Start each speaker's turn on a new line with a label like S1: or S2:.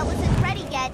S1: Bell isn't ready yet.